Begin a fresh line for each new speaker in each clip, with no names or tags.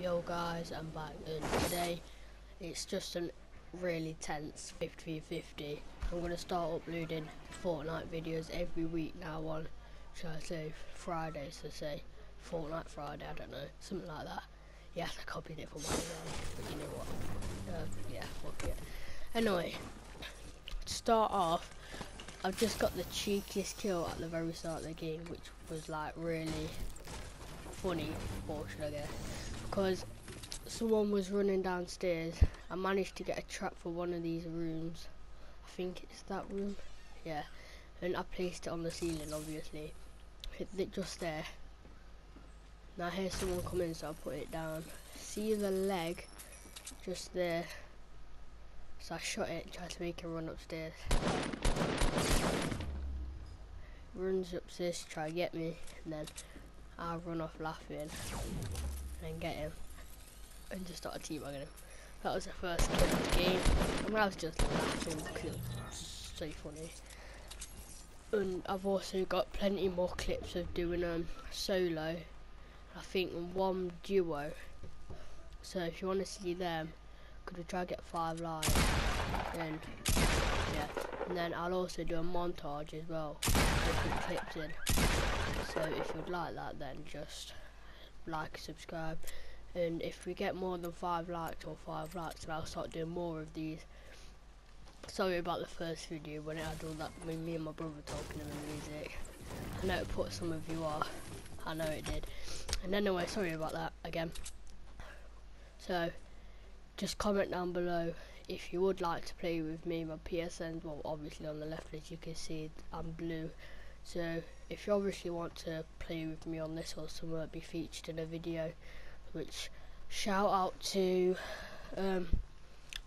Yo guys, I'm back and today it's just a really tense 50-50. I'm going to start uploading Fortnite videos every week now on, should I say, Fridays to say, Fortnite Friday, I don't know, something like that. Yes, I copied it from my email, but you know what, uh, yeah, fuck it. Anyway, to start off, I've just got the cheekiest kill at the very start of the game, which was like really funny guess because someone was running downstairs. I managed to get a trap for one of these rooms. I think it's that room. Yeah. And I placed it on the ceiling, obviously. Hit it just there. Now here's someone coming, so I put it down. See the leg just there. So I shot it, tried to make it run upstairs. Runs upstairs to try to get me, and then I run off laughing and get him and just start teabagging him. That was the first kill of the game and I was just laughing because it was so funny. And I've also got plenty more clips of doing um solo. I think one duo. So if you want to see them, could we try to get five likes? Then yeah. And then I'll also do a montage as well. Different clips in. So if you'd like that then just like, subscribe, and if we get more than five likes or five likes, then I'll start doing more of these. Sorry about the first video when it had all that me, me and my brother talking about music. I know it put some of you off. I know it did. And anyway, sorry about that again. So, just comment down below if you would like to play with me. My PSN, well, obviously on the left as you can see, I'm blue. So if you obviously want to play with me on this or somewhere be featured in a video, which shout out to um,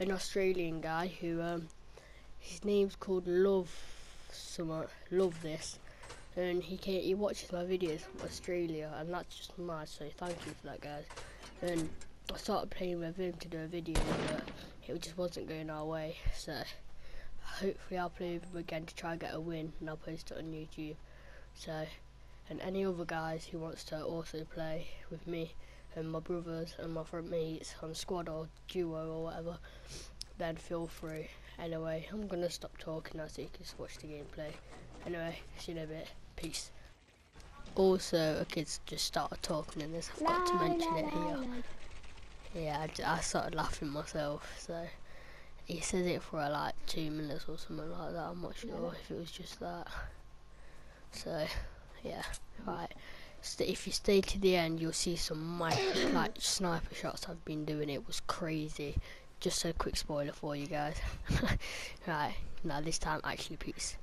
an Australian guy who um, his name's called Love Summer Love This and he came, he watches my videos from Australia and that's just mad so thank you for that guys. And I started playing with him to do a video but it just wasn't going our way so hopefully I'll play with him again to try and get a win and I'll post it on YouTube. So, and any other guys who wants to also play with me and my brothers and my front mates on squad or duo or whatever, then feel free. Anyway, I'm gonna stop talking now so you can just watch the gameplay. Anyway, see you in a bit. Peace. Also, a kid's just started talking in this. I forgot to mention it here. Yeah, I, I started laughing myself, so he says it for like two minutes or something like that. I'm not sure if it was just that. So, yeah, right. if you stay to the end, you'll see some like sniper shots I've been doing. It was crazy. Just a quick spoiler for you guys. right, now this time actually peace.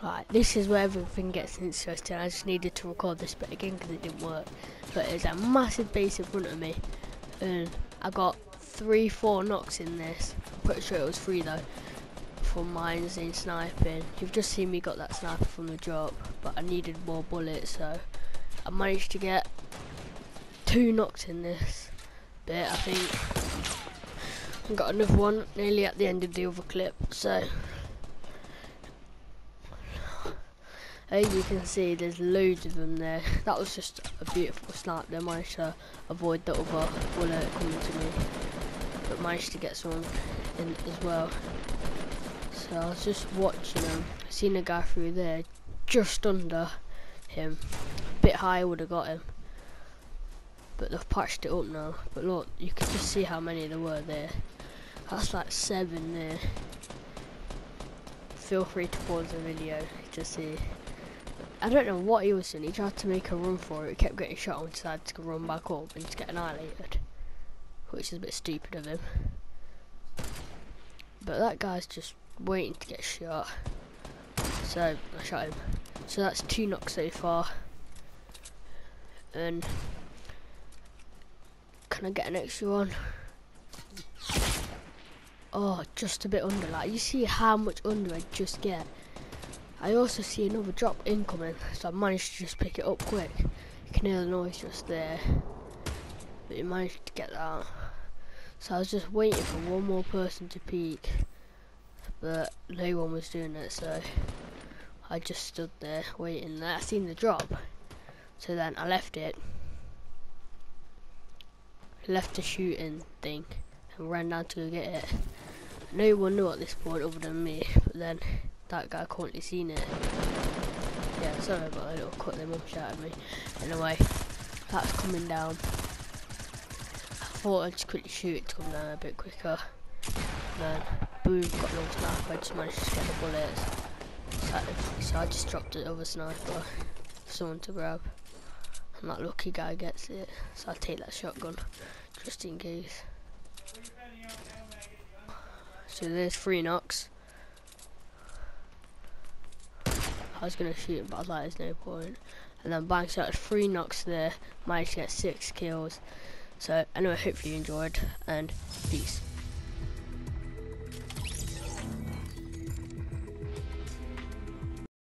Right, this is where everything gets interesting. I just needed to record this bit again because it didn't work. But there's a massive base in front of me, and I got three, four knocks in this. I'm pretty sure it was three though. From mines in sniping. You've just seen me got that sniper from the drop, but I needed more bullets, so I managed to get two knocks in this bit. I think. I got another one nearly at the end of the other clip, so As you can see, there's loads of them there. That was just a beautiful snipe. They managed to avoid the other bullet coming to me, but managed to get someone in as well. So I was just watching them. Seen a guy through there, just under him. A bit higher would have got him, but they've patched it up now. But look, you can just see how many there were there. That's like seven there. Feel free to pause the video to see. I don't know what he was doing. He tried to make a run for it. He kept getting shot and decided to run back up and to get annihilated. Which is a bit stupid of him. But that guy's just waiting to get shot. So, I shot him. So that's two knocks so far. And... Can I get an extra one? Oh, just a bit under. Like, you see how much under I just get. I also see another drop incoming, so I managed to just pick it up quick. You can hear the noise just there, but you managed to get that. So I was just waiting for one more person to peek, but no one was doing it, so I just stood there waiting. I seen the drop, so then I left it, left the shooting thing, and ran down to go get it. No one knew at this point other than me, but then that guy currently seen it. Yeah, sorry about that little cut, they mum shouted me. Anyway, that's coming down. I thought I'd just quickly shoot it to come down a bit quicker. Then, boom, got no sniper, I just managed to get the bullets. So, so I just dropped the other sniper for someone to grab. And that lucky guy gets it, so I take that shotgun, just in case. So there's three knocks. I was gonna shoot him, but I was like, there's no point. And then bang shot three knocks there, managed to get six kills. So anyway, hopefully you enjoyed, and peace.